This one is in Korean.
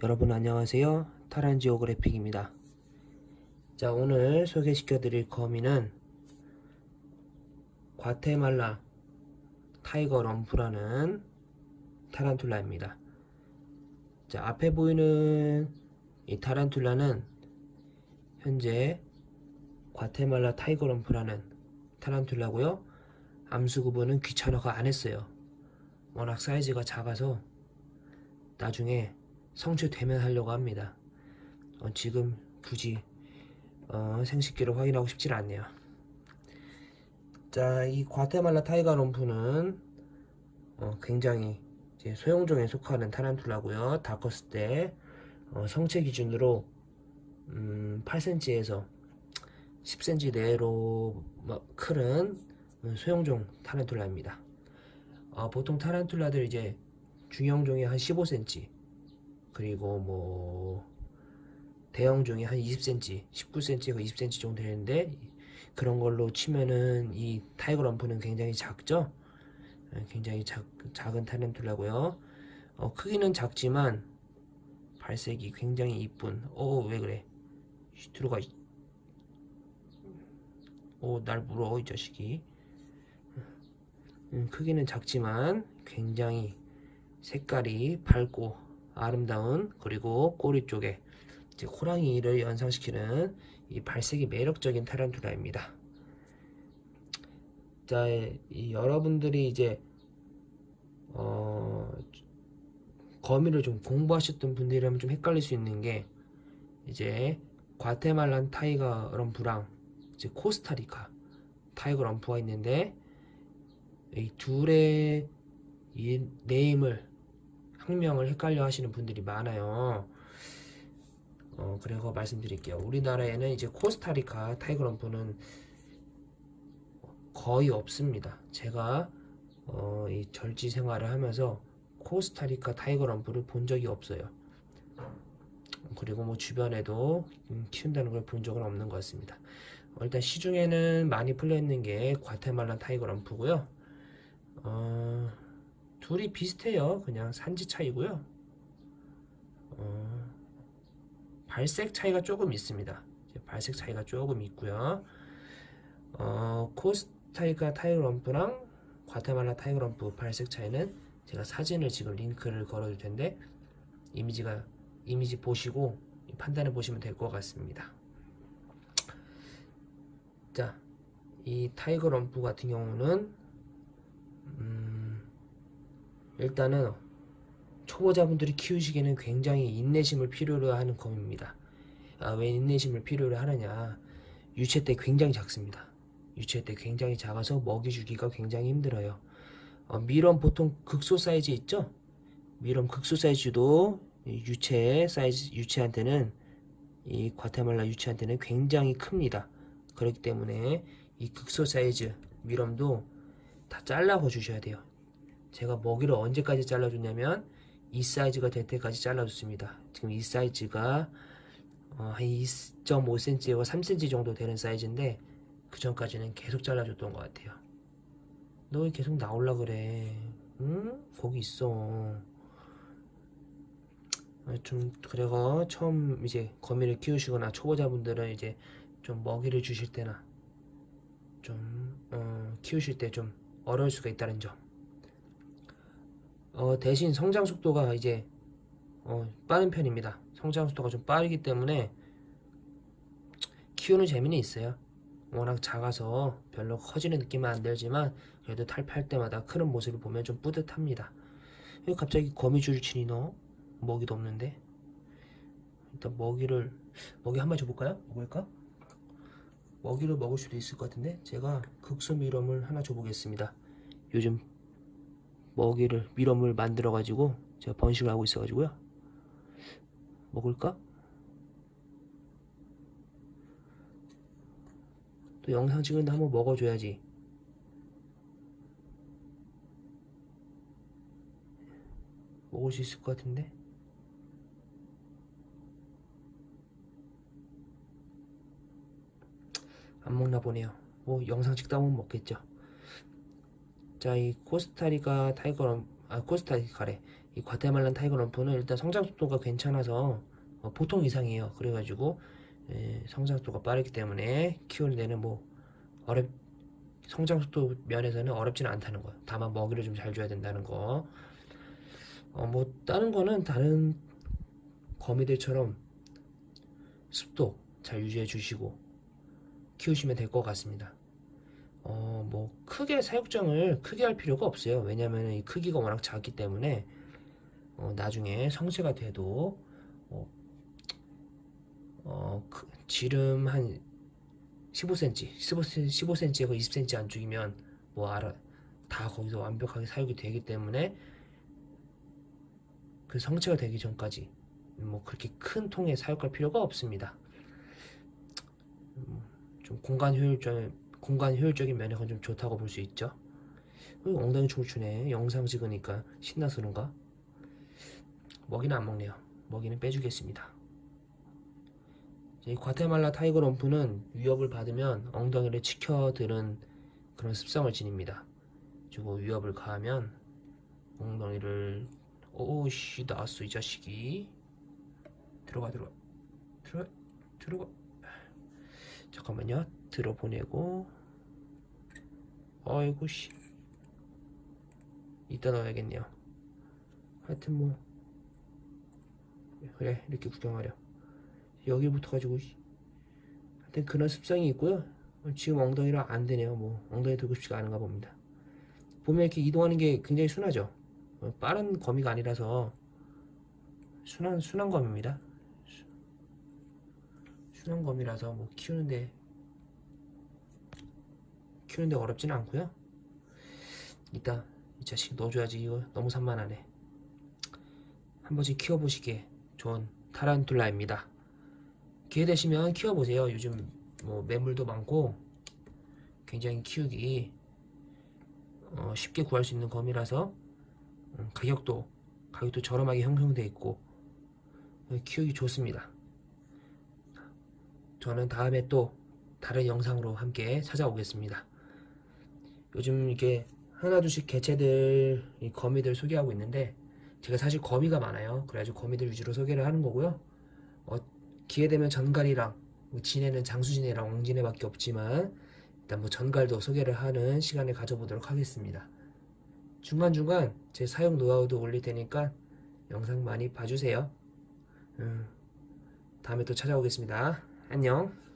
여러분 안녕하세요. 타란지오 그래픽입니다. 자 오늘 소개시켜 드릴 거미는 과테말라 tiger rump라는 타란툴라입니다. 자 앞에 보이는 이 타란툴라는 현재 과테말라 tiger rump라는 타란툴라고요. 암수 구분은 귀찮아가 안 했어요. 워낙 사이즈가 작아서 나중에 성취되면 하려고 합니다. 어, 지금 굳이 어, 생식기를 확인하고 싶지 않네요. 자, 이 과테말라 타이가 롬프는 어, 굉장히 소형종에 속하는 타란툴라고요. 다 컸을 때 어, 성체 기준으로 음, 8cm에서 10cm 내로 크는 소형종 타란툴라입니다. 어, 보통 타란툴라들 이제 중형종이 한 15cm 그리고 뭐 대형 중에 한 20cm, 19cm가 20cm 정도 되는데 그런 걸로 치면은 이 tiger rump는 굉장히 작죠. 네, 굉장히 작, 작은 타란툴라고요. 어, 크기는 작지만 발색이 굉장히 이쁜. 어, 왜 그래? 들어가. 오, 날 물어 이 자식이. 음, 크기는 작지만 굉장히 색깔이 밝고 아름다운 그리고 꼬리 쪽에 이제 호랑이를 연상시키는 이 발색이 매력적인 타란툴라입니다. 자, 이 여러분들이 이제 어, 거미를 좀 공부하셨던 분들이라면 좀 헷갈릴 수 있는 게 이제 Guatemalan tiger rump랑 이제 코스타리카 tiger rump가 있는데 이 둘의 이 name을 학명을 헷갈려 하시는 분들이 많아요. 어, 그래서 말씀드릴게요. 우리나라에는 이제 코스타리카 tiger rump는 거의 없습니다. 제가 어, 이 절지 생활을 하면서 코스타리카 타이거럼프를 본 적이 없어요. 그리고 뭐 주변에도 키운다는 걸 본 적은 없는 것 같습니다. 어, 일단 시중에는 많이 풀려 있는 게 과테말란 타이거럼프고요. 어, 둘이 비슷해요. 그냥 산지 차이고요. 어, 발색 차이가 조금 있습니다. 발색 차이가 조금 있고요. 어, 코스타리카 tiger rump랑 과테말라 tiger rump 발색 차이는 제가 사진을 지금 링크를 걸어줄 텐데 이미지가 이미지 보시고 판단해 보시면 될 것 같습니다. 자, 이 tiger rump 같은 경우는 음, 일단은 초보자분들이 키우시기에는 굉장히 인내심을 필요로 하는 거밉니다. 아, 왜 인내심을 필요로 하느냐? 유체 때 굉장히 작습니다. 유체 때 굉장히 작아서 먹이 주기가 굉장히 힘들어요. 어, mealworm 보통 극소 사이즈 있죠? mealworm 극소 사이즈도 유체 사이즈 유체한테는 이 과테말라 유체한테는 굉장히 큽니다. 그렇기 때문에 이 극소 사이즈 mealworm도 다 잘라서 주셔야 돼요. 제가 먹이를 언제까지 잘라줬냐면 이 사이즈가 될 때까지 잘라줬습니다. 지금 이 사이즈가 어, 한 2.5cm에서 3cm 정도 되는 사이즈인데 그 전까지는 계속 잘라줬던 것 같아요. 너 왜 계속 나올라 그래? 응? 거기 있어. 어, 좀 그래가 처음 이제 거미를 키우시거나 초보자분들은 이제 좀 먹이를 주실 때나 좀 어, 키우실 때 좀 어려울 수가 있다는 점. 어, 대신 성장 속도가 이제 어, 빠른 편입니다. 성장 속도가 좀 빠르기 때문에 키우는 재미는 있어요. 워낙 작아서 별로 커지는 느낌은 안 들지만 그래도 탈피할 때마다 크는 모습을 보면 좀 뿌듯합니다. 왜 갑자기 거미줄 치니 너? 먹이도 없는데? 일단 먹이를 먹이 한 마리 줘볼까요? 먹을까? 먹이를 먹을 수도 있을 것 같은데 제가 극소 미럼을 하나 줘보겠습니다. 요즘 먹이를 미럼을 만들어 가지고 제가 번식을 하고 있어 가지고요. 먹을까? 또 영상 찍는데 한번 먹어줘야지. 먹을 수 있을 것 같은데? 안 먹나 보네요. 뭐 영상 찍다 보면 먹겠죠 자, 이 코스타리카 tiger 아 코스타리카래. 이 Guatemalan tiger rump는 일단 성장 속도가 괜찮아서 어, 보통 이상이에요. 그래가지고 에, 성장 속도가 빠르기 때문에 키우는 데는 뭐 어렵 성장 속도 면에서는 어렵지는 않다는 거예요. 다만 먹이를 좀 잘 줘야 된다는 거. 어, 뭐 다른 거는 다른 거미들처럼 습도 잘 유지해 주시고 키우시면 될 것 같습니다. 어, 뭐 크게 사육장을 크게 할 필요가 없어요. 왜냐하면 이 크기가 워낙 작기 때문에 어, 나중에 성체가 돼도 어, 어, 그, 지름 한 15cm, 15cm, 15cm에서 20cm 안쪽이면 뭐 알아 다 거기서 완벽하게 사육이 되기 때문에 그 성체가 되기 전까지 뭐 그렇게 큰 통에 사육할 필요가 없습니다. 음, 좀 공간 효율적 공간 효율적인 면에서 좀 좋다고 볼 수 있죠. 어, 엉덩이 춤을 추네. 영상 찍으니까 신나서 그런가? 먹이는 안 먹네요. 먹이는 빼주겠습니다. 이 과테말라 tiger rump는 위협을 받으면 엉덩이를 치켜드는 그런 습성을 지닙니다. 그리고 위협을 가하면 엉덩이를 오씨 나왔어 이 자식이 들어가 들어가 들어가 들어가 잠깐만요 들어보내고 아이고 씨. 이따 넣어야겠네요. 하여튼 뭐. 그래 이렇게 구경하려 여기부터 가지고 하여튼 그런 습성이 있고요. 지금 엉덩이랑 안 되네요 뭐. 엉덩이 들고 싶지가 않은가 봅니다. 보면 이렇게 이동하는 게 굉장히 순하죠. 빠른 거미가 아니라서 순한 순한 거미입니다. 순한 거미라서 뭐 키우는데 키우는데 어렵지는 않고요. 이따 이 자식 넣어줘야지. 이거 너무 산만하네. 한 번씩 키워보시기에 좋은 타란툴라입니다. 기회 되시면 키워보세요. 요즘 뭐 매물도 많고 굉장히 키우기 어, 쉽게 구할 수 있는 거미라서 음, 가격도 가격도 저렴하게 형성되어 있고 키우기 좋습니다. 저는 다음에 또 다른 영상으로 함께 찾아오겠습니다 요즘 이렇게 하나둘씩 개체들 이 거미들 소개하고 있는데 제가 사실 거미가 많아요. 그래가지고 거미들 위주로 소개를 하는 거고요. 어, 기회되면 전갈이랑 뭐 진해는 장수진해랑 엉진해밖에 없지만 일단 뭐 전갈도 소개를 하는 시간을 가져보도록 하겠습니다. 중간중간 제 사용 노하우도 올릴 테니까 영상 많이 봐주세요. 음, 다음에 또 찾아오겠습니다. 안녕